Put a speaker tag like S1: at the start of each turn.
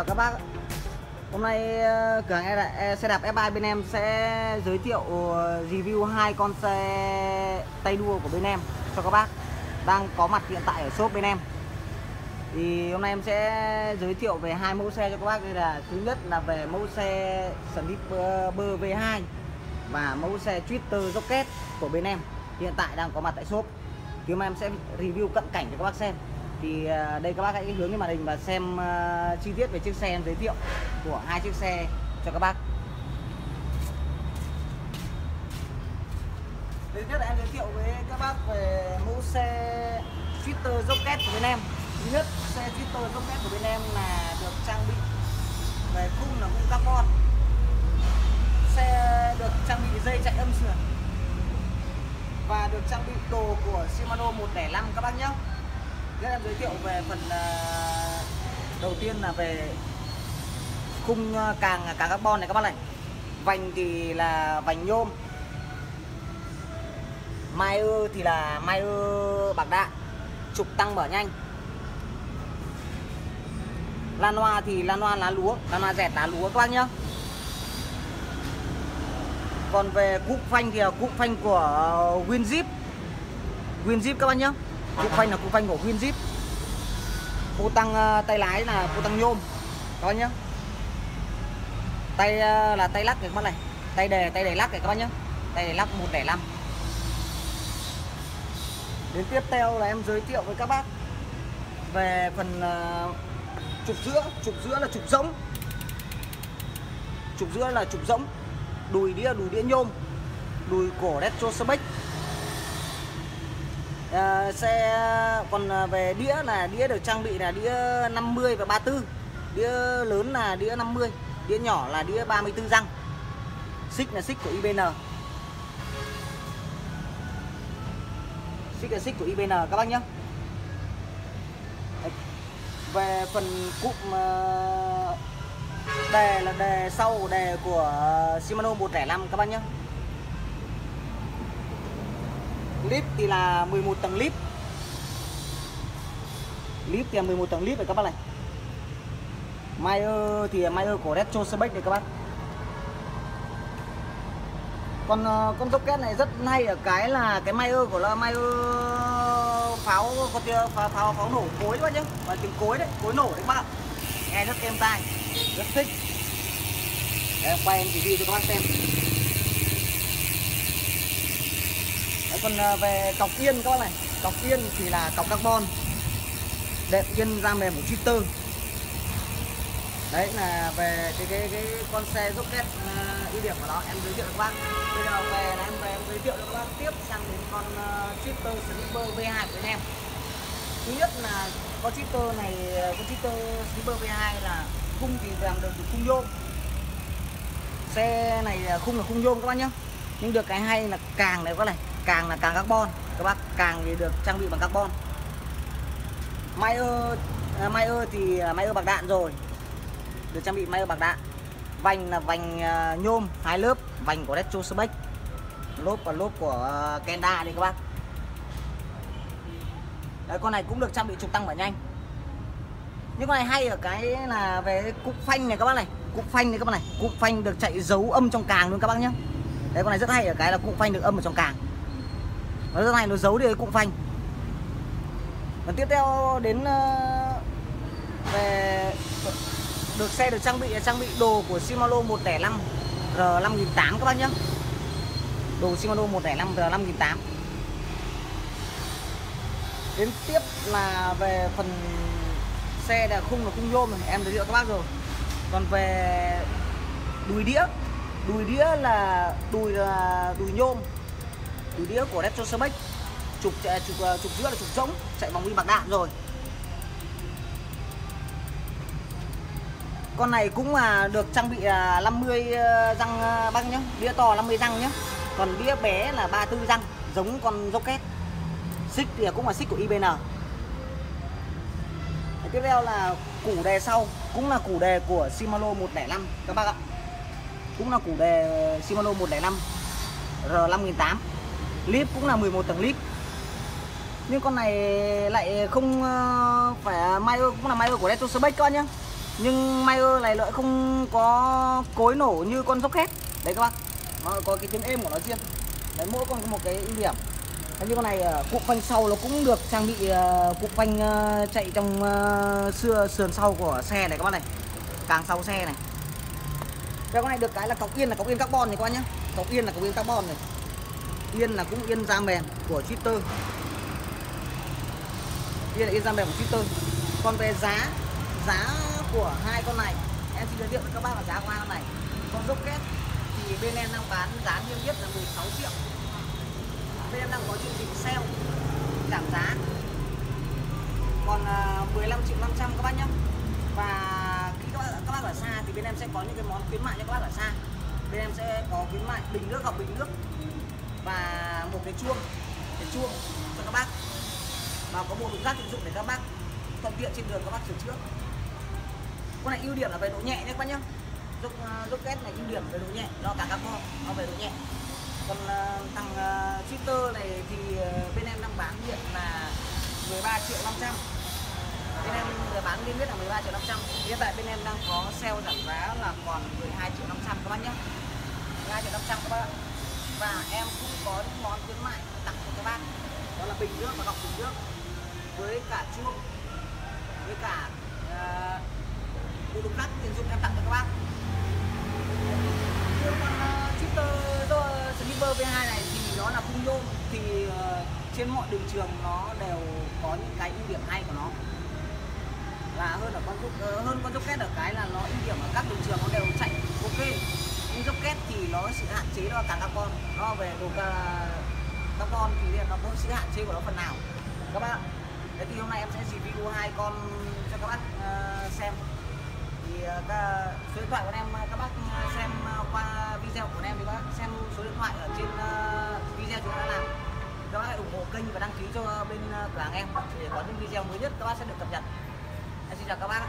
S1: chào các bác Hôm nay ờ, cửa hàng xe đạp F2 bên em sẽ giới thiệu ờ, review hai con xe tay đua của bên em cho các bác đang có mặt hiện tại ở shop bên em. Thì hôm nay em sẽ giới thiệu về hai mẫu xe cho các bác. Đây là, thứ nhất là về mẫu xe Slipper V2 và mẫu xe Twitter Rocket của bên em hiện tại đang có mặt tại shop. Thì hôm nay em sẽ review cận cảnh cho các bác xem thì à, đây các bác hãy hướng cái màn hình và xem à, chi tiết về chiếc xe em giới thiệu của hai chiếc xe cho các bác. Thứ nhất là em giới thiệu với các bác về mẫu xe Twitter Rocket của bên em. Thứ nhất, xe Twitter Rocket của bên em là được trang bị về khung là khung carbon. Xe được trang bị dây chạy âm sườn và được trang bị đồ của Shimano 105 các bác nhé. Nên em giới thiệu về phần à, đầu tiên là về khung à, càng à, càng carbon này các bác này. Vành thì là vành nhôm. Mai ư thì là mai ư bạc đạn. Trục tăng mở nhanh. Lan hoa thì lan hoa lá lúa, lan hoa dẹt lá lúa các bác nhá. còn về cụm phanh thì là cụm phanh của Winzip Winzip các bác nhé cục phanh là cục phanh của Winzip cô tăng ờ, tay lái là cô tăng nhôm. Các bác nhé tay ờ, là tay lắc này, các bác này. Tay đề tay đề lắc này, các bác nhé tay đề lắc 105 đến tiếp theo là em giới thiệu với các bác về phần ờ, trục giữa. Trục giữa là trục rỗng. Trục giữa là trục rỗng. Đùi đĩa đùi đĩa nhôm. Đùi cổ retro spec à, xe còn ờ, về đĩa là đĩa được trang bị là đĩa 50 và 34 đĩa lớn là đĩa 50 đĩa nhỏ là đĩa 34 răng. Xích là xích của IBN xích là xích của IBN các bác nhé. Về phần cụm ờ, đề là đề sau đề của Shimano 105 các bác nhé. Lip thì là 11 tầng lip Lip thì là 11 tầng lip này các bác này. Mayer thì là Mayer của Retro Spec này các bác. Còn uh, ờ, con rocket này rất hay ở cái là cái Mayer của là Mayer pháo có tia pháo, pháo pháo nổ cối các bác nhé và tiếng cối đấy cối nổ đấy các bác. Nghe rất êm tai rất thích. Để quay em review cho các bác xem Đấy, còn ờ, về cọc yên các bác này. Cọc yên thì là cọc carbon. Đệm yên da mềm của Twitter đấy là về cái cái cái con xe rocket uh, ờ, ưu điểm của nó. Em giới thiệu cho các bác. Bây giờ về là em về em giới thiệu cho các bác tiếp sang đến con ờ, uh, Twitter Slipper V2 của anh em. Thứ nhất là con Twitter này con Twitter Slipper V2 là khung thì làm được từ khung nhôm. Xe này khung là khung nhôm các bác nhá. Nhưng được cái hay là càng này các này càng là càng carbon các bác. Càng thì được trang bị bằng carbon. Máy ơ máy ơ thì à, Mayer bạc đạn rồi. Được trang bị Mayer bạc đạn. Vành là vành à, nhôm hai lớp. Vành của Retro Spec lốp và lốp của à, Kenda đây các bác. Đấy, con này cũng được trang bị trục tăng mở nhanh. Nhưng con này hay ở cái là về cục phanh này các bác này. Cụm phanh này các bác này. Cụm phanh được chạy dấu âm trong càng luôn các bác nhé đấy con này rất hay ở cái là cụm phanh được âm ở trong càng nó ra này nó giấu đi cái cụm phanh. Và tiếp theo đến ờ, về được xe được trang bị trang bị đồ của Shimano 105 R5008 các bác nhé đồ Shimano 105 R5008 đến tiếp là về phần xe là khung là khung nhôm này, em giới thiệu các bác rồi. Còn về đùi đĩa đùi đĩa là đùi là đùi nhôm đùi đĩa của Retro Spec trục trục trục giữa là trục rỗng, chạy vòng đi bạc đạn rồi. Con này cũng là được trang bị à, 50 ờ, răng ờ, băng nhá, đĩa to 50 răng nhá. Còn đĩa bé là 34 răng, giống con rocket. Xích thì cũng là xích của IBN tiếp theo là củ đề sau, cũng là củ đề của Shimano 105 các bác ạ. Cũng là củ đề Shimano 105 R5008 lip cũng là 11 tầng lip nhưng con này lại không ờ, phải Mayer, cũng là Mayer của Retro Spec con nhá. Nhưng Mayer này lại không có cối nổ như con dốc hết đấy các bác nó có cái tiếng êm của nó riêng. Đấy, mỗi con có một cái ưu điểm. Thế như con này ờ, cụm phanh sau nó cũng được trang bị ờ, cụm phanh chạy trong xưa sườn sau của xe này các bác này. Càng sau xe này. Cái con này được cái là cọc yên là cọc yên carbon này các bác nhá. Cọc yên là cọc yên carbon này yên là cũng yên da mềm của Twitter. Yên là yên da mềm của Twitter. Còn về giá giá của hai con này em xin giới thiệu với các bác là giá của hai con này. Con dốc thì bên em đang bán giá niêm yết là 16 triệu. Bên em đang có chương trình sale giảm giá. Còn à, 15 triệu 500 các bác nhé và khi các bác, các bác ở xa thì bên em sẽ có những cái món khuyến mại cho các bác ở xa. Bên em sẽ có khuyến mại bình nước hoặc bình nước và một cái chuông cái chuông cho các bác. Và có bộ đựng rác dụng để các bác thuận tiện trên đường các bác sửa chữa. Con này ưu điểm là về độ nhẹ nhé các bác nhé. Giúp giúp kết này ưu điểm về độ nhẹ nó cả các con nó về độ nhẹ. Còn ờ, thằng ờ, uh, shifter này thì ờ, bên em đang bán hiện là 13 triệu 500 bên em bán niêm yết là 13 triệu 500 hiện tại bên em đang có sale giảm giá là còn 12 triệu 500 các bác nhé. 12 triệu 500 các bác ạ và em cũng có những món khuyến mại tặng cho các bác đó là bình nước và gọng bình nước với cả chuông với cả uh, bộ đục nắp tiền dụng em tặng cho các bác riêng con uh, shifter V2 này thì nó là khung nhôm thì uh, trên mọi đường trường nó đều có những cái ưu điểm hay của nó. Là hơn ở con uh, hơn con rocket ở cái là nó ưu điểm ở các đường trường nó đều chạy ok nhưng rocket thì nó sự hạn chế nó cả carbon. Nó về đồ carbon thì nó có sự hạn chế của nó phần nào. Các bạn thế thì hôm nay em sẽ review hai con cho các bác uh, xem. Thì ờ, uh, các, số điện thoại của em ờ, các bác xem qua video của em thì các bác xem số điện thoại ở trên uh, video chúng ta làm. Các bác hãy ủng hộ kênh và đăng ký cho bên cửa hàng em. Để có những video mới nhất các bác sẽ được cập nhật. Em xin chào các bác